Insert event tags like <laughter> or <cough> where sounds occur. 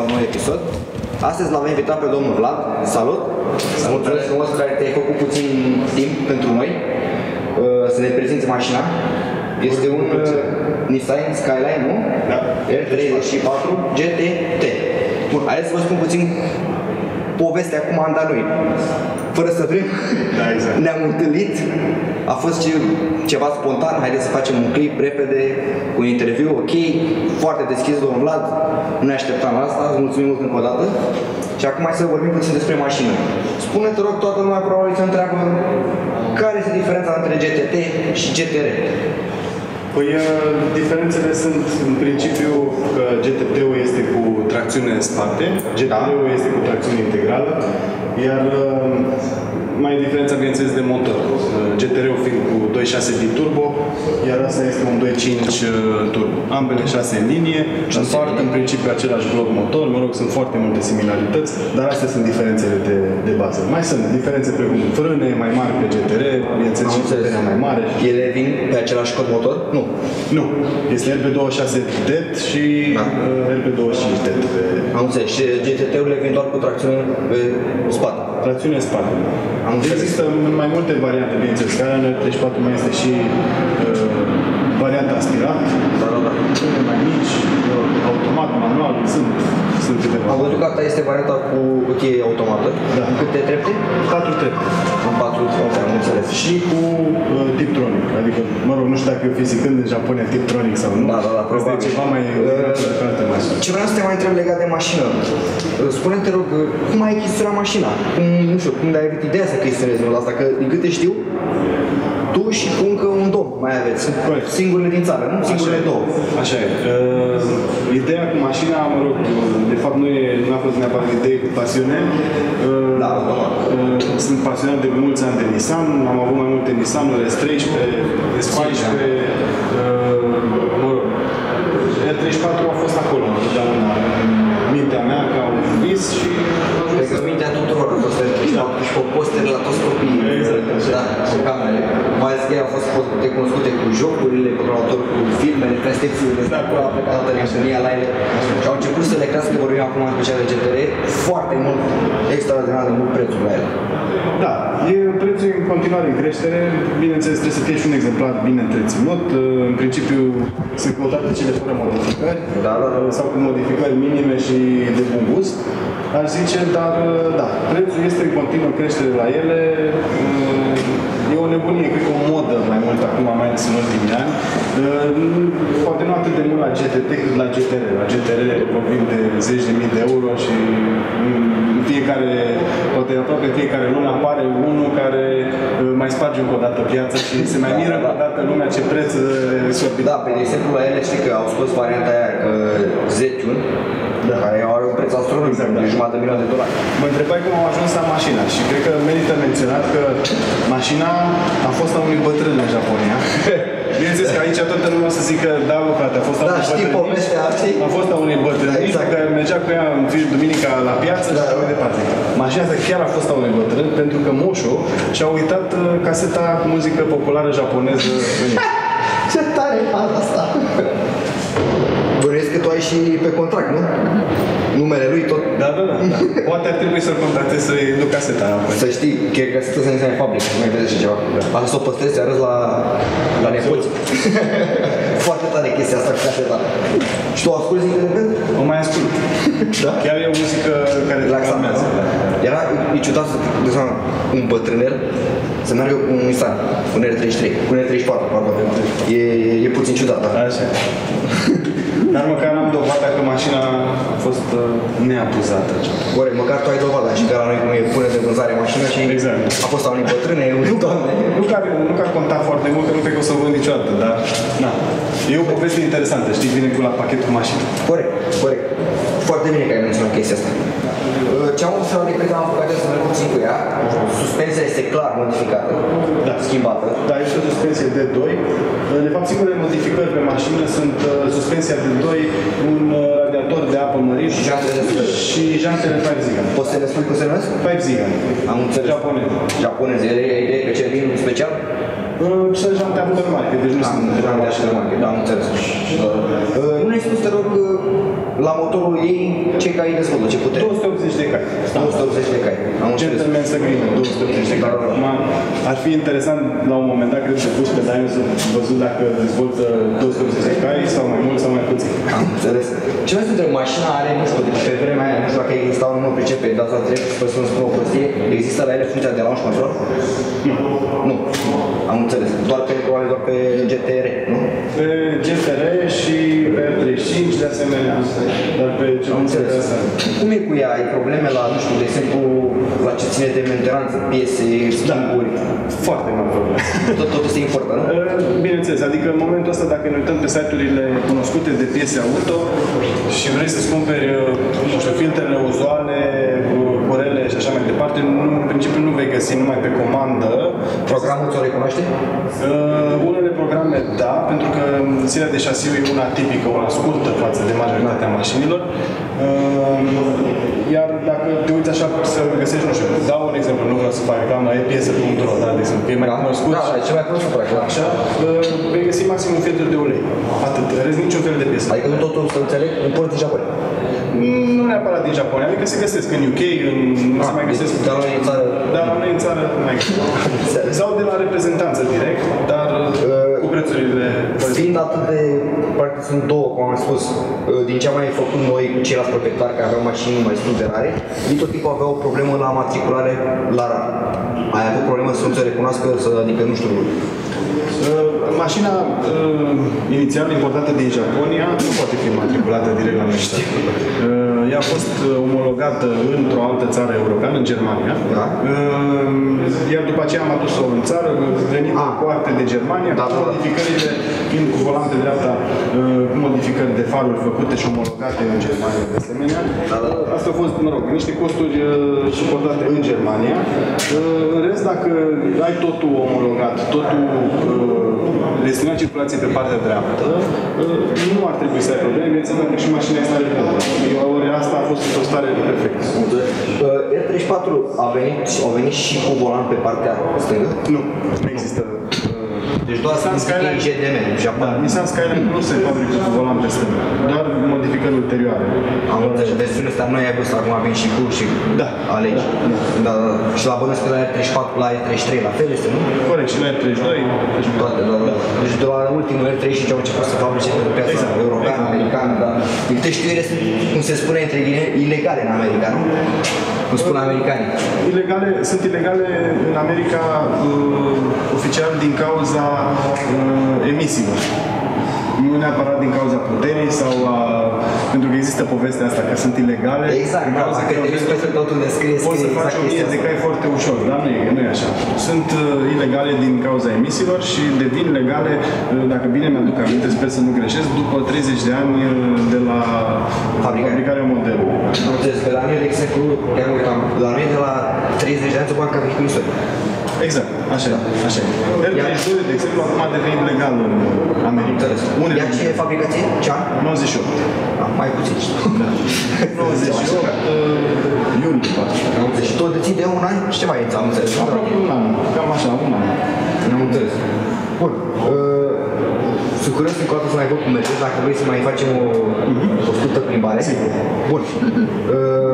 episod. Astăzi l-am invitat pe domnul Vlad. Salut! Mulțumesc frumos că te-ai făcut puțin timp pentru noi uh, să ne prezinți mașina. Este un uh, Nissan Skyline, nu? Da. R34 GTT. Bun, hai să vă spun puțin povestea cum am dat noi. Fără să vrem, Da, exact. <laughs> ne-am întâlnit, a fost ce- ceva spontan, haideți să facem un clip repede, cu un interviu, ok, foarte deschis, domnul Vlad, nu ne așteptam la asta, îți mulțumim mult încă o dată. Și acum hai să vorbim puțin despre mașină. Spune-te rog, toată lumea probabil să întreabă care este diferența între GTT și GTR. Păi uh, diferențele sunt în principiu că GTT-ul este cu tracțiune în spate, GTR-ul este cu tracțiune integrală, iar uh, mai e diferența, bineînțeles, de motor. Uh, GTR-ul fiind cu 2.6 din turbo, iar asta este un 2.5 uh, turbo. Ambele 6 în linie, împart în principiu același bloc motor, mă rog, sunt foarte multe similarități, dar astea sunt diferențele de, de bază. Mai sunt diferențe precum frâne mai mari pe GTR, bineînțeles, Am și înțeles. puterea mai mare. Ele vin pe același cod motor? Nu. Nu, este RB26 DET și Da. uh, RB25 DET pe Am înțeles. Și GTT-urile vin doar cu tracțiune pe spate. tracțiune în spate. Am înțeles. Există mai multe variante, bineînțeles, care în R34 mai este și uh, varianta aspirat, Da, da, da. cele mai mici, uh, automat, manual, sunt, sunt câteva. Am văzut că asta este varianta cu cutie automată. Da. În câte trepte? 4 trepte. În 4 trepte, am înțeles. Și cu uh, Tiptronic, adică, mă rog, nu știu dacă eu fizicând în Japonia Tiptronic sau nu. Da, da, da, Asta probabil. e ceva mai Uh, uh, pe alte mașini. Ce vreau să te mai întreb legat de mașină. Spune-te, rog, cum ai achiziționat mașina? Cum, nu știu, cum ai avut ideea să achiziționezi unul asta? Că, din câte știu, tu și cu încă un domn mai aveți. Corect. Singurele din țară, nu? Singurele Așa e. două. Așa e. Uh, ideea cu mașina, mă rog, de fapt nu, e, nu a fost neapărat idee cu pasiune. Uh, Da, automat. uh, sunt pasionat de mulți ani de Nissan, am avut mai multe Nissan-uri, S13, S14, uh, mă rog, R34 a fost acolo, întotdeauna în mintea mea ca un vis și Cred că mintea tuturor a fost da. și pe postere la toți copiii. Exact, așa. Da, cu camerele. Mai ales că ei au fost foarte cunoscute cu jocurile, cu calculatorul, cu filmele, prestațiile, da. acolo a plecat toată nebunia la ele. Și au început să le crească, vorbim acum în special de GTR, foarte mult, extraordinar de mult prețul la ele. Da, e prețul e în continuare în creștere. Bineînțeles, trebuie să fie și un exemplar bine întreținut. În principiu, sunt căutate cele fără modificări Da, da, da. sau cu modificări minime și de bun gust. Aș zice, dar da, prețul este în continuă creștere la ele. E o nebunie, cred că o modă mai mult acum, mai ales în ultimii ani. Poate nu atât de mult la GTT cât la GTR. La GTR vorbim de zeci de mii de euro și în fiecare, poate aproape în fiecare lună apare unul care uh, mai sparge încă o dată piața și se mai miră încă o dată lumea ce preț uh, exorbitant. Da, pe de exemplu la ele știi că au scos varianta aia uh, Zetiun, Da. care are un preț astronomic, Exact, da. de jumătate de milion de dolari. Mă întrebai cum am ajuns la mașina și cred că merită menționat că mașina a fost a unui bătrân în Japonia. <laughs> Bineînțeles că aici toată lumea o să zică, da, bă, frate, a fost a Da, unui știi bătrân. povestea, știi? A fost a unui bătrân Da, exact. care mergea cu ea în fiind duminica la piață Da, și așa da. mai departe. Mașina asta chiar a fost a unui bătrân pentru că moșul și-a uitat uh, caseta cu muzică populară japoneză în <laughs> ea. Ce tare e faza asta! Bănuiesc că tu ai și pe contract, nu? Numele lui tot. Da, da, da. da. Poate ar trebui să-l contactez să-i duc caseta înapoi. Să știi, chiar că să se în fabrică, nu mai vezi așa ceva. Asta să o păstrezi, arăți la, la nepoți. <laughs> Foarte tare chestia asta cu caseta. Și tu o asculti din când în când? O mai ascult. Da? Chiar e o muzică care te Relaxant. calmează. da. Era, e ciudat să, de seama, un bătrânel să meargă cu un Nissan, cu un R33, cu un R34, pardon. E, e, e puțin ciudat, da. Așa. Dar măcar am dovada că mașina a fost uh, neabuzată. Corect, măcar tu ai dovada și că la noi cum e pune de vânzare mașina și Exact. a fost a unei bătrâne, un doamne. Nu că, are- nu că a contat foarte mult, că nu cred că o să o vând niciodată, dar na. E o poveste interesantă, știi, vine cu la pachet cu mașină. Corect, corect. Foarte bine că ai menționat chestia asta. Uh, Ce am observat de când am apucat să merg puțin cu ea, suspensia este clar modificată, Da. schimbată. Da, este o suspensie D2. De fapt, singurele modificări pe mașină sunt uh, suspensia D2, un uh, radiator de apă mărit Și jantele de stări. și jantele 5 Zigan. Poți să ne spui cum se numesc? 5 Zigan. Am înțeles. Japonez. Japoneze, e idee că ce vin special? Uh, Sunt jante aftermarket, deci nu Am sunt înțeles, de așa de market, da, am înțeles. Uh, Nu ne-ai spus, te rog, uh, la motorul ei ce cai dezvoltă, ce putere? 280 de cai. 280 de cai. Am înțeles. Gentleman Agreement, 280 de cai. Acum, ar fi interesant la un moment dat, cred că pus pe Daniel să văzut dacă dezvoltă 280 de cai sau mai mult sau mai puțin. Am înțeles. Ce mai întreb, mașina are, nu știu, pe vremea aia, nu știu dacă exista un nu pricepe, dar să întreb, sper să nu spun o prostie, există la ele funcția de launch control? Nu. Nu. Am înțeles. Doar pe, probabil doar pe GTR, Am înțeles. Cum e cu ea? Ai probleme la, nu știu, de exemplu, la ce ține de mentenanță, piese, schimburi? Foarte mare problemă. Tot, totul se importă, nu? <laughs> Bineînțeles, adică în momentul ăsta dacă ne uităm pe site-urile cunoscute de piese auto și vrei să-ți cumperi, nu știu, filtrele uzuale, curele și așa mai departe, nu, în principiu nu vei găsi numai pe comandă. Programul ți-o recunoaște? Uh, unele programe da, pentru că ținerea de șasiu e una tipică, una scurtă față de majoritatea mașinilor. Uh, iar dacă te uiți așa să găsești, nu știu, dau un exemplu, nu vreau să fac reclamă, e piesă.ro, da, de exemplu, că e mai Da, cunoscut. da, e cel mai cunoscut, practic. da. Așa, uh, vei găsi maxim un filtru de ulei. Atât, în rest niciun fel de piesă. Adică nu totul, să înțeleg, import din Japonia. Nu neapărat din Japonia, adică se găsesc în UK, în, nu se mai găsesc. Dar la noi în țară... Dar la noi în țară nu mai găsesc. Sau de la reprezentanță direct, dar uh, cu prețurile Fiind atât de, practic sunt două, cum am spus, din ce am mai făcut noi cu ceilalți proprietari care aveau mașini mai destul de rare, ei tot timpul aveau o problemă la matriculare la rar. Ai avut problemă să nu se recunoască, să, adică nu știu, Uh, Mașina uh, inițial importată din Japonia nu poate fi matriculată direct la noi. în țară. Uh, ea a fost uh, omologată într-o altă țară europeană, în Germania. Da. Uh, iar după aceea am adus-o în țară, venind Ah. cu acte de Germania, Da, cu da, da. modificările, fiind cu volan pe dreapta, uh, cu modificări de faruri făcute și omologate în Germania de asemenea. Da, da. Asta au fost, mă rog, niște costuri uh, suportate în Germania. Uh, În rest, dacă ai totul omologat, totul uh, destinat circulației pe partea dreaptă, uh, nu ar trebui să ai probleme, bineînțeles dacă și mașina este repede. Ori asta a fost într-o stare perfectă. Uh, R34 a venit, au venit și cu volan pe partea stângă. Nu, nu există. Deci doar Nissan sunt Skyline- GDM, Da, Japonia. Nissan Skyline nu se fabrică cu volan pe stânga, doar modificări ulterioare. Am înțeles, versiunea asta noi ai văzut acum vin și cu și Da. alegi. Da, da, da. Și la bănesc la R34, la R33 la fel este, nu? Corect, și la R32, deci Toate, da, da. Deci de la ultimul R35 au început să fabrice pe piața Exact. europeană, Exact. americană, da. Uite, știrile sunt, cum se spune între ghilimele, ilegale în America, nu? Cum spun americanii. Ilegale, sunt ilegale în America uh, oficial din cauza uh, emisiilor. Nu neapărat din cauza puterii sau a... Pentru că există povestea asta că sunt ilegale. Exact, din da, cauza dacă că te uiți peste totul de scrie, Poți să scrie faci exact o mie chestia de asta. cai foarte ușor, dar nu e, nu e așa. Sunt uh, ilegale din cauza emisiilor și devin legale, uh, dacă bine mi-aduc aminte, sper să nu greșesc, după 30 de ani uh, de la Fabricare. fabricarea modelului. Am înțeles, pe la mine, de exemplu, chiar mă uitam, la mine de la 30 de ani se poate ca vehicul istoric. Exact, așa e, așa e. R32, de exemplu, acum a devenit legal în America. Înțeles. Unele Iar ce fabricație? Ce an? 98. Ah, mai puțin. <laughs> 98, uh, iunie, poate. Am înțeles. Și tot deții de un an și ce mai e? Am înțeles. Aproape un an, cam așa, un an. Am înțeles. Bun. Uh, sunt curios încă o dată să mai văd cum mergeți, dacă vrei să mai facem o, o scurtă plimbare. Sigur. Bun. <laughs> Uh,